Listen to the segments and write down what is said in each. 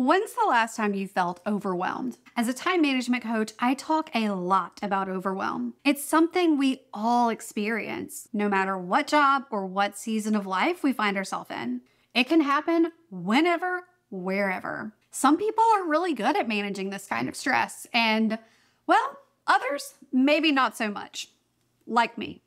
When's the last time you felt overwhelmed? As a time management coach, I talk a lot about overwhelm. It's something we all experience, no matter what job or what season of life we find ourselves in. It can happen whenever, wherever. Some people are really good at managing this kind of stress, and, well, others, maybe not so much. Like me.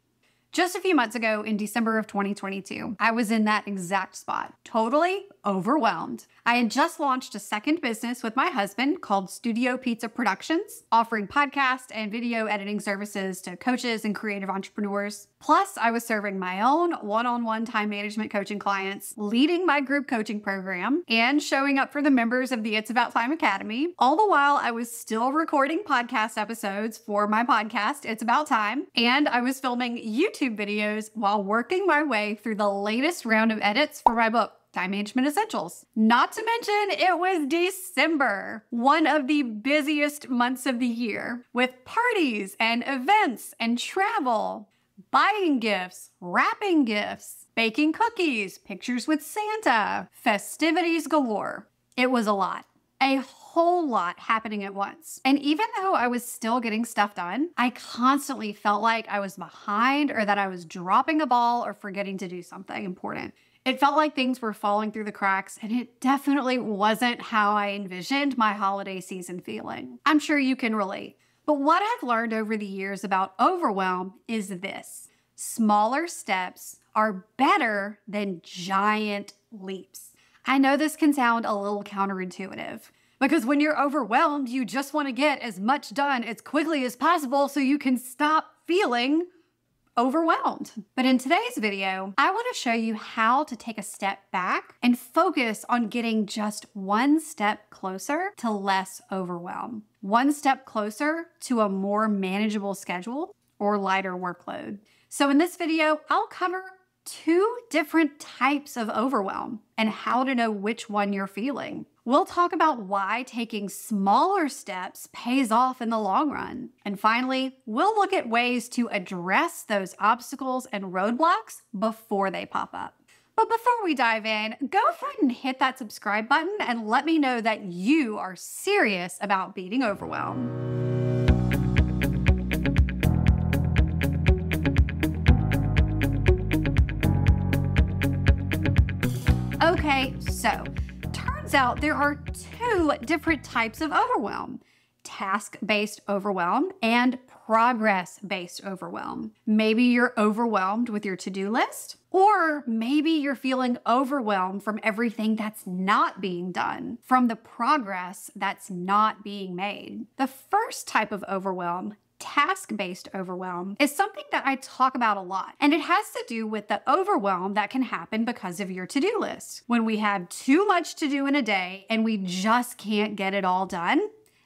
Just a few months ago in December of 2022, I was in that exact spot, totally overwhelmed. I had just launched a second business with my husband called Studio Pizza Productions, offering podcast and video editing services to coaches and creative entrepreneurs. Plus, I was serving my own one on one time management coaching clients, leading my group coaching program, and showing up for the members of the It's About Time Academy. All the while, I was still recording podcast episodes for my podcast, It's About Time, and I was filming YouTube videos while working my way through the latest round of edits for my book. Time Management Essentials. Not to mention, it was December, one of the busiest months of the year, with parties and events and travel, buying gifts, wrapping gifts, baking cookies, pictures with Santa, festivities galore. It was a lot. A whole lot happening at once. And even though I was still getting stuff done, I constantly felt like I was behind or that I was dropping a ball or forgetting to do something important. It felt like things were falling through the cracks, and it definitely wasn't how I envisioned my holiday season feeling. I'm sure you can relate. But what I've learned over the years about overwhelm is this smaller steps are better than giant leaps. I know this can sound a little counterintuitive because when you're overwhelmed, you just want to get as much done as quickly as possible so you can stop feeling overwhelmed. But in today's video, I want to show you how to take a step back and focus on getting just one step closer to less overwhelm, one step closer to a more manageable schedule or lighter workload. So in this video, I'll cover two different types of overwhelm and how to know which one you're feeling. We'll talk about why taking smaller steps pays off in the long run. And finally, we'll look at ways to address those obstacles and roadblocks before they pop up. But before we dive in, go ahead and hit that subscribe button and let me know that you are serious about beating overwhelm. So turns out there are two different types of overwhelm task based overwhelm and progress based overwhelm. Maybe you're overwhelmed with your to do list, or maybe you're feeling overwhelmed from everything that's not being done, from the progress that's not being made. The first type of overwhelm task based overwhelm is something that I talk about a lot. And it has to do with the overwhelm that can happen because of your to do list. When we have too much to do in a day and we just can't get it all done,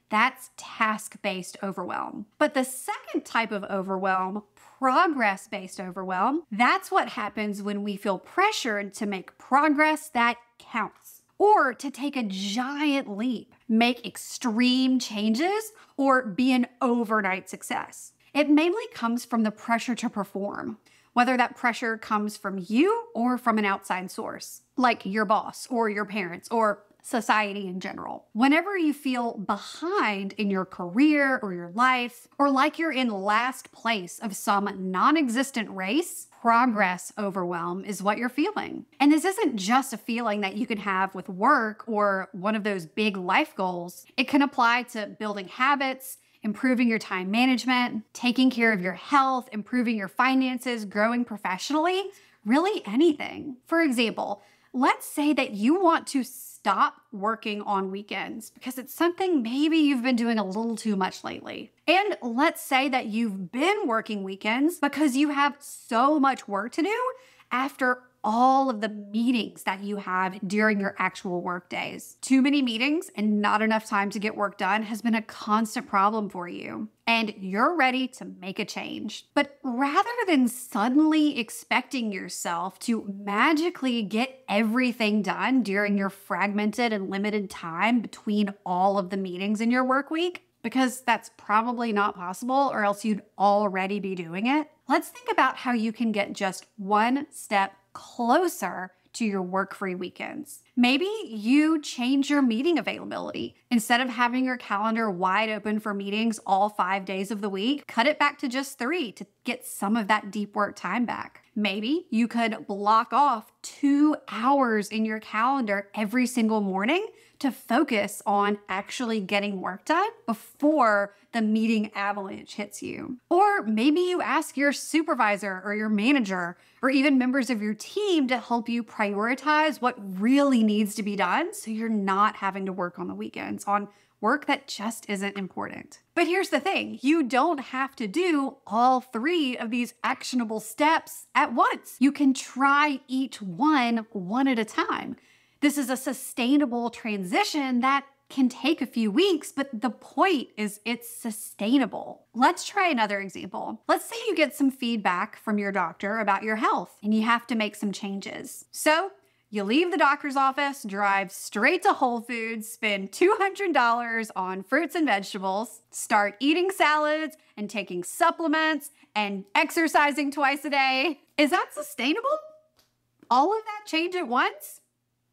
that's task based overwhelm. But the second type of overwhelm, progress based overwhelm, that's what happens when we feel pressured to make progress that counts or to take a giant leap, make extreme changes, or be an overnight success. It mainly comes from the pressure to perform, whether that pressure comes from you or from an outside source, like your boss or your parents or society in general. Whenever you feel behind in your career or your life, or like you're in last place of some non existent race, progress overwhelm is what you're feeling. And this isn't just a feeling that you can have with work or one of those big life goals, it can apply to building habits. Improving your time management, taking care of your health, improving your finances, growing professionally, really anything. For example, let's say that you want to stop working on weekends because it's something maybe you've been doing a little too much lately. And let's say that you've been working weekends because you have so much work to do after all of the meetings that you have during your actual work days. Too many meetings and not enough time to get work done has been a constant problem for you. And you're ready to make a change. But rather than suddenly expecting yourself to magically get everything done during your fragmented and limited time between all of the meetings in your work week, because that's probably not possible, or else you'd already be doing it. Let's think about how you can get just one step closer to your work free weekends. Maybe you change your meeting availability. Instead of having your calendar wide open for meetings all five days of the week, cut it back to just three to get some of that deep work time back. Maybe you could block off two hours in your calendar every single morning to focus on actually getting work done before the meeting avalanche hits you. Or maybe you ask your supervisor or your manager or even members of your team to help you prioritize what really needs to be done so you're not having to work on the weekends on work that just isn't important. But here's the thing you don't have to do all three of these actionable steps at once. You can try each one one at a time. This is a sustainable transition that can take a few weeks, but the point is it's sustainable. Let's try another example. Let's say you get some feedback from your doctor about your health and you have to make some changes. So you leave the doctor's office, drive straight to Whole Foods, spend $200 on fruits and vegetables, start eating salads and taking supplements and exercising twice a day. Is that sustainable? All of that change at once?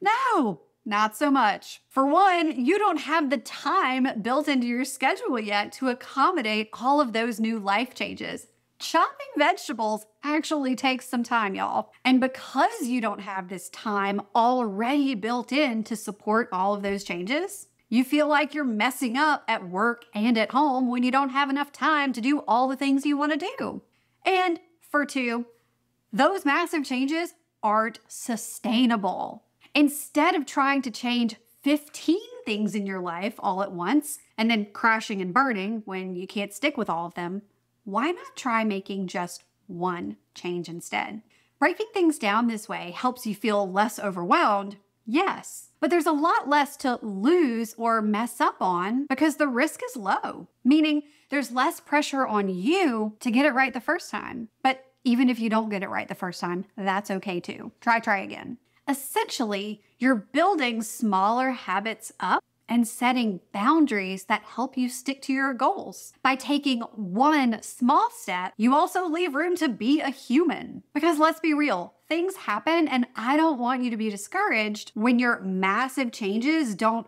No, not so much. For one, you don't have the time built into your schedule yet to accommodate all of those new life changes. Chopping vegetables actually takes some time, y'all. And because you don't have this time already built in to support all of those changes, you feel like you're messing up at work and at home when you don't have enough time to do all the things you want to do. And for two, those massive changes aren't sustainable. Instead of trying to change 15 things in your life all at once and then crashing and burning when you can't stick with all of them, why not try making just one change instead? Breaking things down this way helps you feel less overwhelmed, yes, but there's a lot less to lose or mess up on because the risk is low, meaning there's less pressure on you to get it right the first time. But even if you don't get it right the first time, that's okay too. Try, try again. Essentially, you're building smaller habits up and setting boundaries that help you stick to your goals. By taking one small step, you also leave room to be a human. Because let's be real, things happen, and I don't want you to be discouraged when your massive changes don't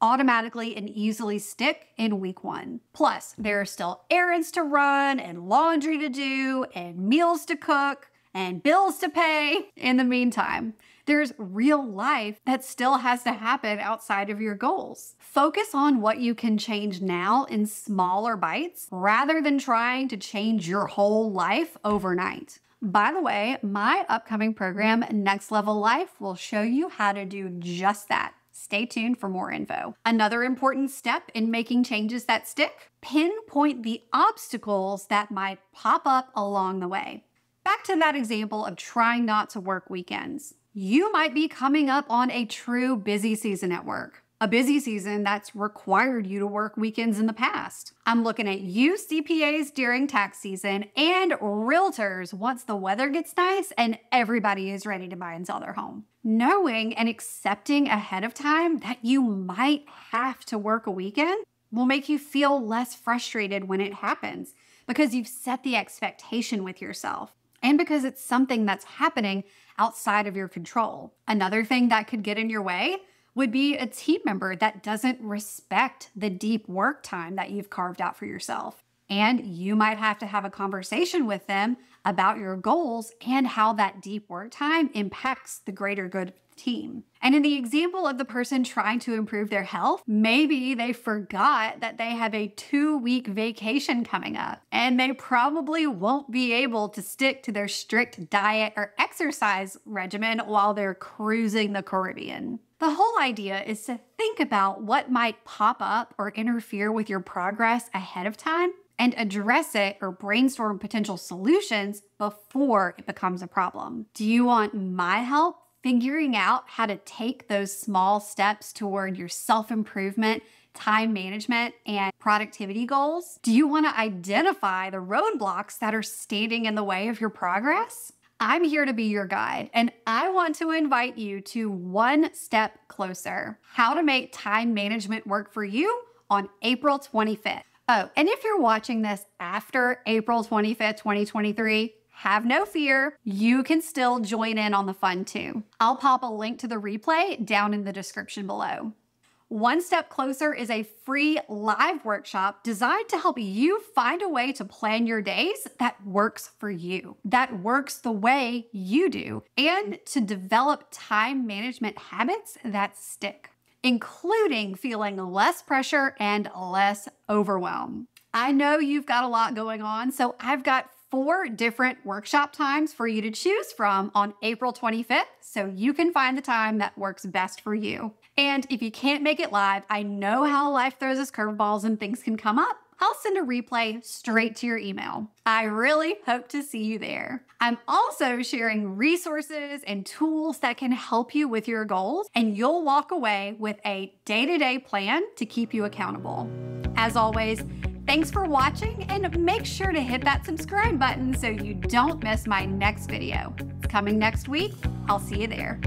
automatically and easily stick in week one. Plus, there are still errands to run, and laundry to do, and meals to cook, and bills to pay in the meantime. There's real life that still has to happen outside of your goals. Focus on what you can change now in smaller bites rather than trying to change your whole life overnight. By the way, my upcoming program, Next Level Life, will show you how to do just that. Stay tuned for more info. Another important step in making changes that stick pinpoint the obstacles that might pop up along the way. Back to that example of trying not to work weekends you might be coming up on a true busy season at work. A busy season that's required you to work weekends in the past. I'm looking at you CPAs during tax season and realtors once the weather gets nice and everybody is ready to buy and sell their home. Knowing and accepting ahead of time that you might have to work a weekend will make you feel less frustrated when it happens because you've set the expectation with yourself and because it's something that's happening outside of your control. Another thing that could get in your way would be a team member that doesn't respect the deep work time that you've carved out for yourself. And you might have to have a conversation with them about your goals and how that deep work time impacts the greater good team. And in the example of the person trying to improve their health, maybe they forgot that they have a two week vacation coming up and they probably won't be able to stick to their strict diet or exercise regimen while they're cruising the Caribbean. The whole idea is to think about what might pop up or interfere with your progress ahead of time and address it or brainstorm potential solutions before it becomes a problem. Do you want my help figuring out how to take those small steps toward your self improvement, time management, and productivity goals? Do you want to identify the roadblocks that are standing in the way of your progress? I'm here to be your guide, and I want to invite you to one step closer how to make time management work for you on April 25th. Oh, and if you're watching this after April 25th, 2023, have no fear, you can still join in on the fun too. I'll pop a link to the replay down in the description below. One Step Closer is a free live workshop designed to help you find a way to plan your days that works for you, that works the way you do, and to develop time management habits that stick, including feeling less pressure and less overwhelm. I know you've got a lot going on, so I've got four different workshop times for you to choose from on April 25th, so you can find the time that works best for you. And if you can't make it live, I know how life throws us curveballs and things can come up. I'll send a replay straight to your email. I really hope to see you there. I'm also sharing resources and tools that can help you with your goals, and you'll walk away with a day to day plan to keep you accountable. As always, Thanks for watching and make sure to hit that subscribe button so you don't miss my next video. It's coming next week. I'll see you there.